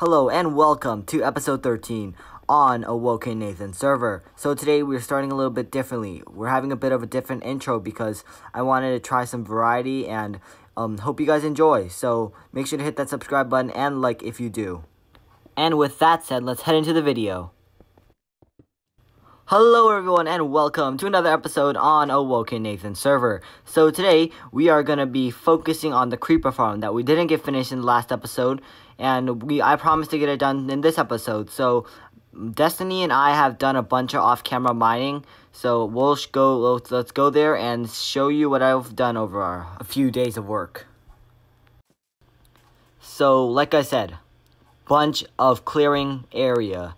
Hello and welcome to episode 13 on Awoken Nathan server. So today we're starting a little bit differently. We're having a bit of a different intro because I wanted to try some variety and um, hope you guys enjoy. So make sure to hit that subscribe button and like if you do. And with that said, let's head into the video. Hello everyone and welcome to another episode on Awoken Nathan server. So today we are going to be focusing on the creeper farm that we didn't get finished in the last episode and we I promised to get it done in this episode. So Destiny and I have done a bunch of off-camera mining. So we'll go let's, let's go there and show you what I've done over our, a few days of work. So like I said, bunch of clearing area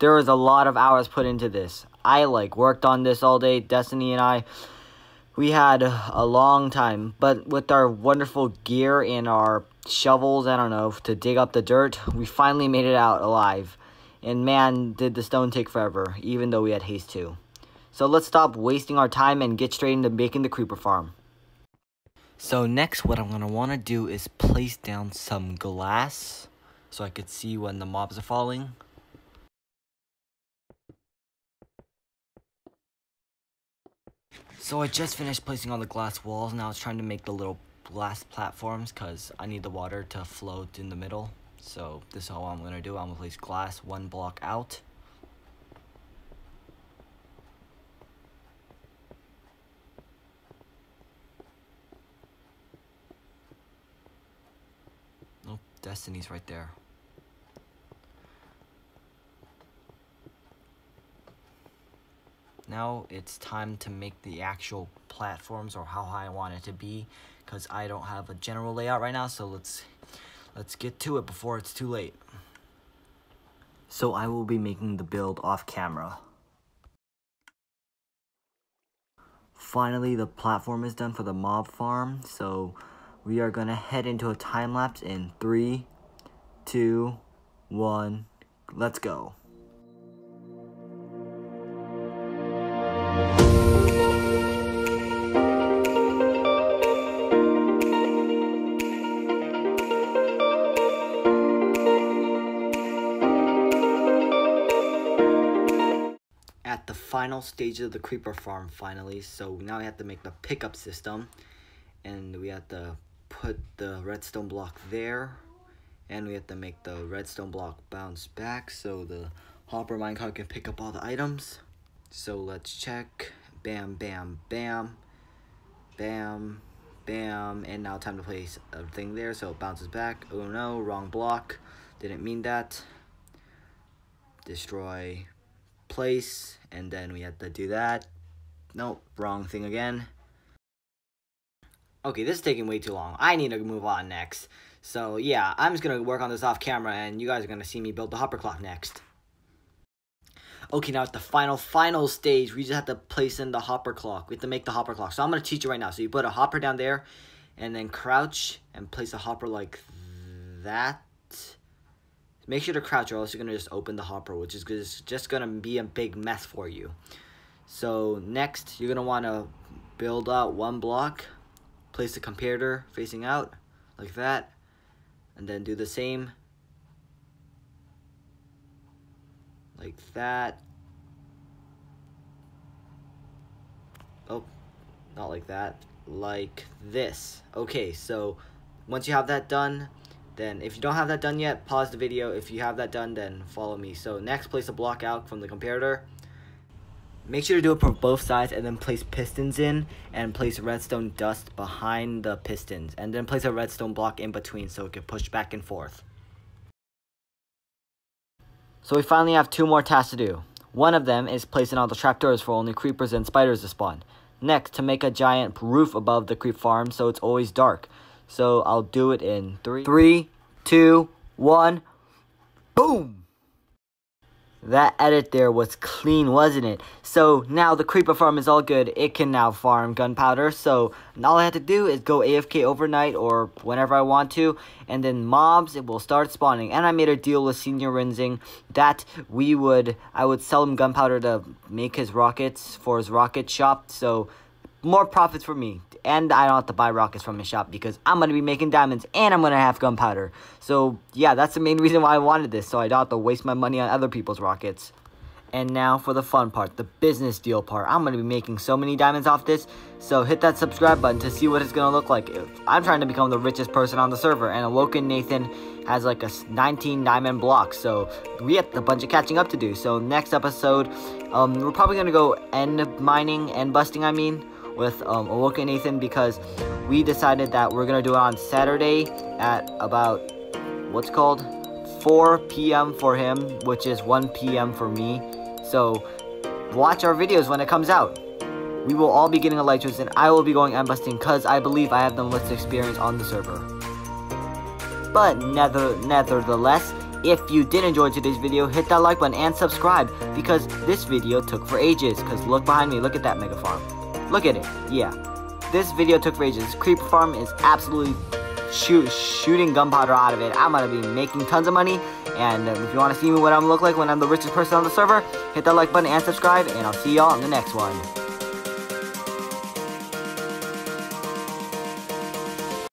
there was a lot of hours put into this. I like worked on this all day. Destiny and I, we had a long time, but with our wonderful gear and our shovels, I don't know, to dig up the dirt, we finally made it out alive. And man, did the stone take forever, even though we had haste too. So let's stop wasting our time and get straight into making the creeper farm. So next, what I'm going to want to do is place down some glass so I could see when the mobs are falling. So I just finished placing all the glass walls, now it's trying to make the little glass platforms because I need the water to float in the middle. So this is all I'm going to do. I'm going to place glass one block out. Oh, Destiny's right there. Now it's time to make the actual platforms or how high I want it to be because I don't have a general layout right now so let's let's get to it before it's too late. So I will be making the build off camera. Finally the platform is done for the mob farm so we are gonna head into a time lapse in three, two, one, let's go. Final stage of the creeper farm finally. So now we have to make the pickup system. And we have to put the redstone block there. And we have to make the redstone block bounce back so the hopper minecart can pick up all the items. So let's check. Bam bam bam. Bam bam. And now time to place a thing there so it bounces back. Oh no. Wrong block. Didn't mean that. Destroy place and then we have to do that. Nope wrong thing again. Okay this is taking way too long. I need to move on next. So yeah i'm just gonna work on this off camera and you guys are gonna see me build the hopper clock next. Okay now at the final final stage we just have to place in the hopper clock. We have to make the hopper clock. So i'm gonna teach you right now. So you put a hopper down there and then crouch and place a hopper like that Make sure to crouch or else you're going to just open the hopper, which is just going to be a big mess for you. So next, you're going to want to build out one block, place the comparator facing out, like that, and then do the same, like that. Oh, not like that, like this. Okay, so once you have that done, then if you don't have that done yet, pause the video. If you have that done, then follow me. So next, place a block out from the comparator. Make sure to do it from both sides and then place pistons in and place redstone dust behind the pistons. And then place a redstone block in between so it can push back and forth. So we finally have two more tasks to do. One of them is placing all the trapdoors for only creepers and spiders to spawn. Next, to make a giant roof above the creep farm so it's always dark. So I'll do it in three, three, two, one, boom! That edit there was clean, wasn't it? So now the creeper farm is all good. It can now farm gunpowder. So all I have to do is go AFK overnight or whenever I want to. And then mobs, it will start spawning. And I made a deal with Senior Rinzing that we would, I would sell him gunpowder to make his rockets for his rocket shop. So more profits for me. And I don't have to buy rockets from the shop because I'm going to be making diamonds and I'm going to have gunpowder. So, yeah, that's the main reason why I wanted this. So I don't have to waste my money on other people's rockets. And now for the fun part, the business deal part. I'm going to be making so many diamonds off this, so hit that subscribe button to see what it's going to look like. I'm trying to become the richest person on the server, and Awoken Nathan has like a 19 diamond block, so we have a bunch of catching up to do. So next episode, um, we're probably going to go end mining, end busting, I mean, with um, Awoken Nathan, because we decided that we're going to do it on Saturday at about, what's called? 4 p.m. for him, which is 1 p.m. for me. So, watch our videos when it comes out. We will all be getting elytras and I will be going busting because I believe I have the most experience on the server. But nether, nevertheless, if you did enjoy today's video, hit that like button and subscribe because this video took for ages. Because look behind me, look at that mega farm. Look at it, yeah. This video took for ages. Creeper farm is absolutely shoot, shooting gunpowder out of it. I'm gonna be making tons of money. And um, if you want to see me what I'm look like when I'm the richest person on the server, hit that like button and subscribe. And I'll see y'all in the next one.